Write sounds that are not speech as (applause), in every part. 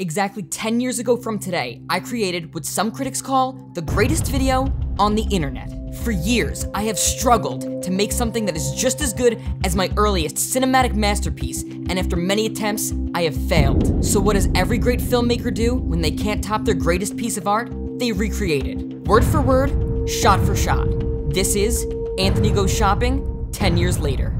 Exactly 10 years ago from today, I created what some critics call the greatest video on the internet. For years, I have struggled to make something that is just as good as my earliest cinematic masterpiece, and after many attempts, I have failed. So what does every great filmmaker do when they can't top their greatest piece of art? They recreate it. Word for word, shot for shot. This is Anthony Goes Shopping 10 years later.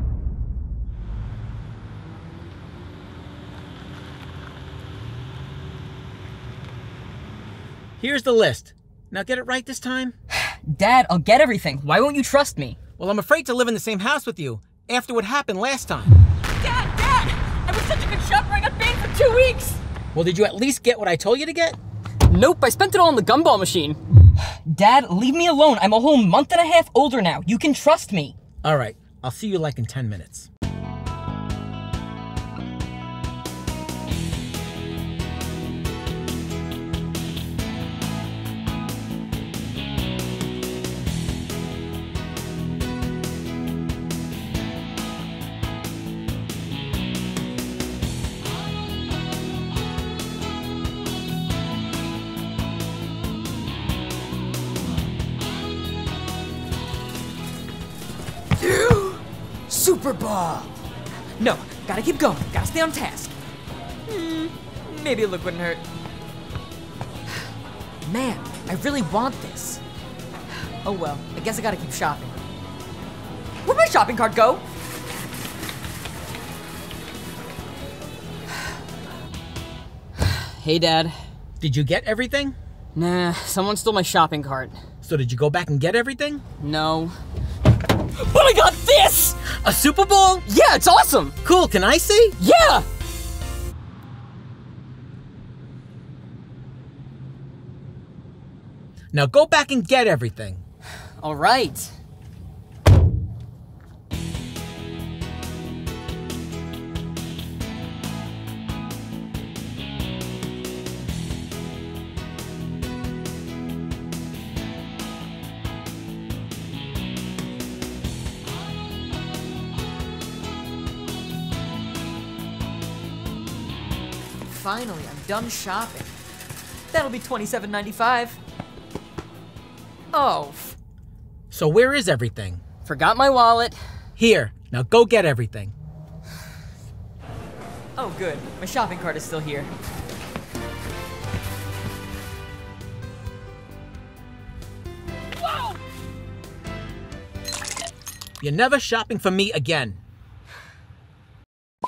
Here's the list. Now get it right this time? (sighs) Dad, I'll get everything. Why won't you trust me? Well, I'm afraid to live in the same house with you after what happened last time. Dad, Dad! I was such a good shopper, I got banned for two weeks! Well, did you at least get what I told you to get? Nope, I spent it all on the gumball machine. (sighs) Dad, leave me alone. I'm a whole month and a half older now. You can trust me. All right, I'll see you like in 10 minutes. Super Bowl! No, gotta keep going. Gotta stay on task. Hmm, maybe a look wouldn't hurt. (sighs) Man, I really want this. Oh well, I guess I gotta keep shopping. Where'd my shopping cart go? (sighs) Hey, Dad. Did you get everything? Nah, someone stole my shopping cart. So did you go back and get everything? No. But I got this! A Super Bowl? Yeah, it's awesome! Cool, can I see? Yeah! Now go back and get everything. All right. Finally, I'm done shopping. That'll be $27.95. Oh, So where is everything? forgot my wallet. Here, now go get everything. Oh, good. My shopping cart is still here. Whoa! You're never shopping for me again.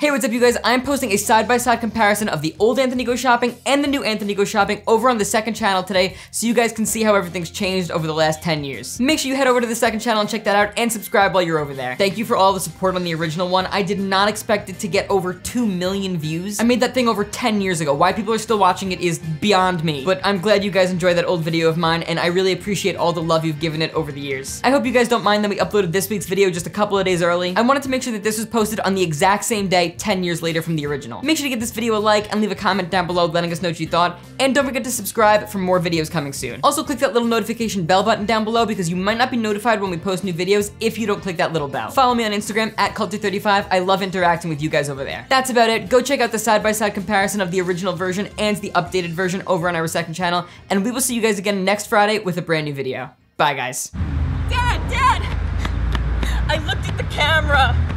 Hey, what's up you guys? I'm posting a side-by-side comparison of the old Anthony Go Shopping and the new Anthony Go Shopping over on the second channel today so you guys can see how everything's changed over the last 10 years. Make sure you head over to the second channel and check that out and subscribe while you're over there. Thank you for all the support on the original one. I did not expect it to get over 2 million views. I made that thing over 10 years ago. Why people are still watching it is beyond me. But I'm glad you guys enjoyed that old video of mine and I really appreciate all the love you've given it over the years. I hope you guys don't mind that we uploaded this week's video just a couple of days early. I wanted to make sure that this was posted on the exact same day 10 years later from the original. Make sure to give this video a like and leave a comment down below letting us know what you thought. And don't forget to subscribe for more videos coming soon. Also click that little notification bell button down below because you might not be notified when we post new videos if you don't click that little bell. Follow me on Instagram at Culter35. I love interacting with you guys over there. That's about it. Go check out the side-by-side comparison of the original version and the updated version over on our second channel. And we will see you guys again next Friday with a brand new video. Bye guys. Dad, Dad! I looked at the camera.